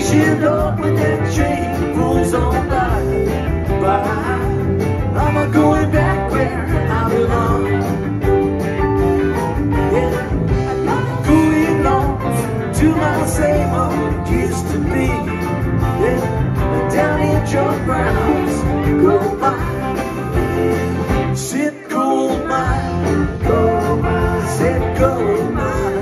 We shield up when that train rolls on by, by. I'm a going back where I belong. Yeah, going on to my same old used to be. Yeah, down in your grounds go by. Sit go by, go by, sit go by.